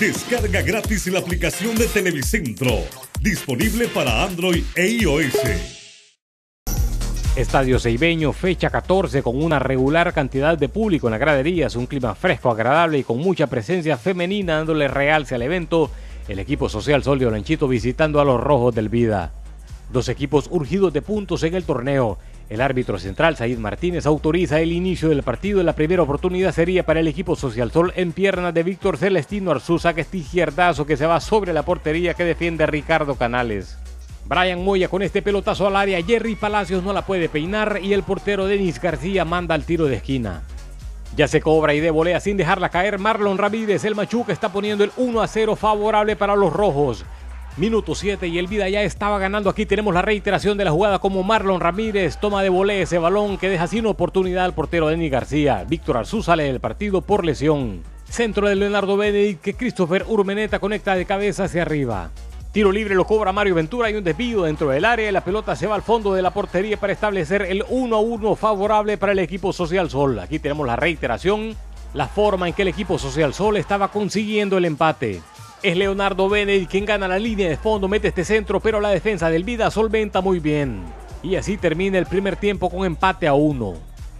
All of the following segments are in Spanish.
Descarga gratis la aplicación de Televicentro, disponible para Android e iOS. Estadio Ceibeño, fecha 14, con una regular cantidad de público en las graderías, un clima fresco, agradable y con mucha presencia femenina dándole realce al evento. El equipo social Sol de Olanchito visitando a los rojos del Vida. Dos equipos urgidos de puntos en el torneo. El árbitro central, Said Martínez, autoriza el inicio del partido. La primera oportunidad sería para el equipo Social Sol en piernas de Víctor Celestino Arzuza, que este izquierdazo que se va sobre la portería que defiende Ricardo Canales. Brian Moya con este pelotazo al área. Jerry Palacios no la puede peinar y el portero Denis García manda al tiro de esquina. Ya se cobra y de volea sin dejarla caer Marlon Ramírez. El Machuca está poniendo el 1 a 0 favorable para los rojos. Minuto 7 y el Vida ya estaba ganando. Aquí tenemos la reiteración de la jugada como Marlon Ramírez toma de volea ese balón que deja sin oportunidad al portero Denis García. Víctor Arzú sale del partido por lesión. Centro de Leonardo Benedict que Christopher Urmeneta conecta de cabeza hacia arriba. Tiro libre lo cobra Mario Ventura y un desvío dentro del área la pelota se va al fondo de la portería para establecer el 1 a 1 favorable para el equipo Social Sol. Aquí tenemos la reiteración, la forma en que el equipo Social Sol estaba consiguiendo el empate. Es Leonardo Benedict quien gana la línea de fondo, mete este centro, pero la defensa del Vida solventa muy bien. Y así termina el primer tiempo con empate a uno.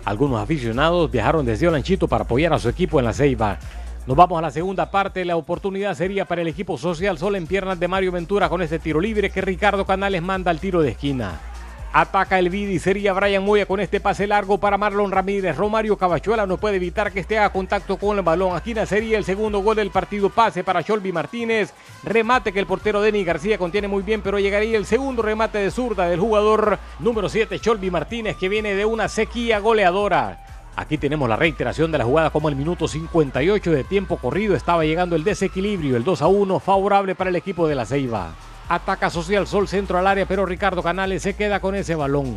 Algunos aficionados viajaron desde Olanchito para apoyar a su equipo en la Ceiba. Nos vamos a la segunda parte. La oportunidad sería para el equipo Social Sol en piernas de Mario Ventura con este tiro libre que Ricardo Canales manda al tiro de esquina. Ataca el y sería Brian Moya con este pase largo para Marlon Ramírez. Romario Cabachuela no puede evitar que esté a contacto con el balón. Aquí sería el segundo gol del partido. Pase para Sholby Martínez. Remate que el portero Denis García contiene muy bien, pero llegaría el segundo remate de zurda del jugador número 7, Sholby Martínez, que viene de una sequía goleadora. Aquí tenemos la reiteración de la jugada como el minuto 58 de tiempo corrido estaba llegando el desequilibrio, el 2 a 1 favorable para el equipo de la Ceiba. Ataca Social Sol centro al área, pero Ricardo Canales se queda con ese balón.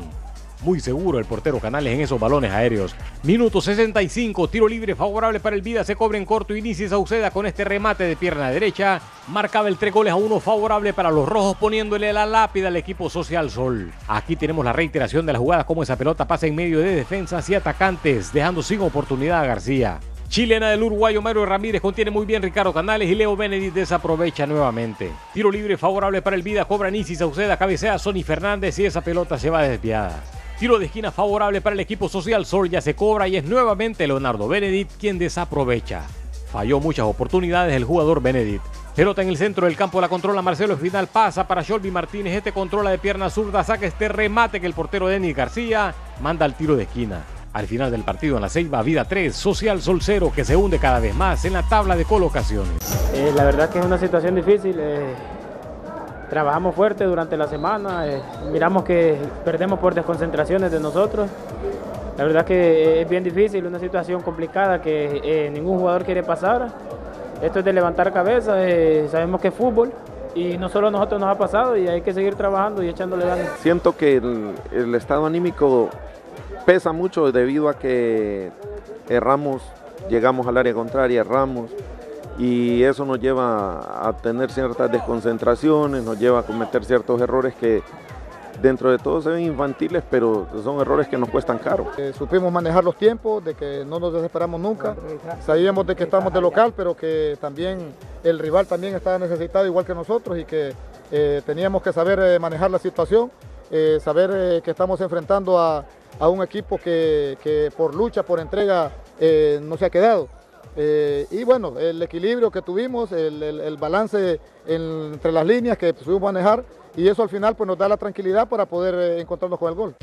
Muy seguro el portero Canales en esos balones aéreos. Minuto 65, tiro libre favorable para el Vida, se cobra en corto. Inicia Sauceda con este remate de pierna derecha. Marcaba el 3 goles a 1 favorable para los rojos, poniéndole la lápida al equipo Social Sol. Aquí tenemos la reiteración de la jugada, como esa pelota pasa en medio de defensas y atacantes, dejando sin oportunidad a García. Chilena del uruguayo Mario Ramírez contiene muy bien Ricardo Canales y Leo Benedict desaprovecha nuevamente. Tiro libre favorable para el Vida, cobra Nisi Sauceda, cabecea Sony Fernández y esa pelota se va desviada. Tiro de esquina favorable para el equipo social Sol ya se cobra y es nuevamente Leonardo Benedict quien desaprovecha. Falló muchas oportunidades el jugador Benedict. Pelota en el centro del campo, la controla Marcelo Final, pasa para Sholby Martínez, este controla de pierna zurda, saca este remate que el portero Denis García manda al tiro de esquina. Al final del partido en la Ceiba, Vida 3, Social Sol 0, que se hunde cada vez más en la tabla de colocaciones. Eh, la verdad que es una situación difícil. Eh, trabajamos fuerte durante la semana, eh, miramos que perdemos por desconcentraciones de nosotros. La verdad que es bien difícil, una situación complicada que ningún jugador quiere pasar. Esto es de levantar cabeza, sabemos que es fútbol y no solo a nosotros nos ha pasado y hay que seguir trabajando y echándole ganas. Siento que el estado anímico pesa mucho debido a que erramos, llegamos al área contraria, erramos y eso nos lleva a tener ciertas desconcentraciones, nos lleva a cometer ciertos errores que dentro de todo se ven infantiles, pero son errores que nos cuestan caro. Eh, supimos manejar los tiempos, de que no nos desesperamos nunca, sabíamos de que estamos de local, pero que también el rival también estaba necesitado igual que nosotros y que eh, teníamos que saber eh, manejar la situación, saber que estamos enfrentando a a un equipo que, por lucha, por entrega, eh, no se ha quedado. Eh, y bueno, el equilibrio que tuvimos, el, balance entre las líneas que pudimos manejar y eso al final pues, nos da la tranquilidad para poder eh, encontrarnos con el gol.